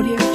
Audio.